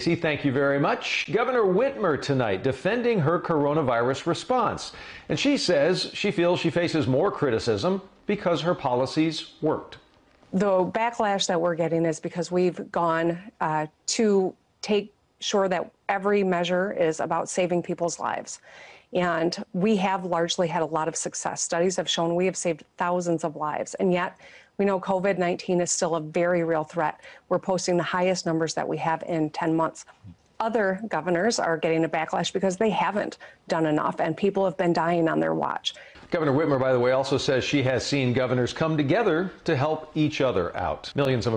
See, thank you very much. Governor Whitmer tonight defending her coronavirus response. And she says she feels she faces more criticism because her policies worked. The backlash that we're getting is because we've gone uh, to take sure that every measure is about saving people's lives. And we have largely had a lot of success. Studies have shown we have saved thousands of lives. And yet, we know COVID 19 is still a very real threat. We're posting the highest numbers that we have in 10 months. Other governors are getting a backlash because they haven't done enough, and people have been dying on their watch. Governor Whitmer, by the way, also says she has seen governors come together to help each other out. Millions of